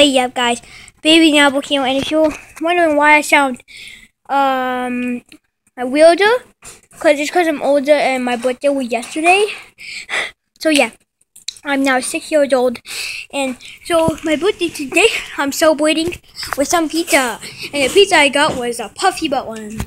But yeah, guys, baby now here, And if you're wondering why I sound um weirder, cause it's cause I'm older and my birthday was yesterday. So yeah, I'm now six years old, and so my birthday today I'm celebrating with some pizza, and the pizza I got was a puffy butt one.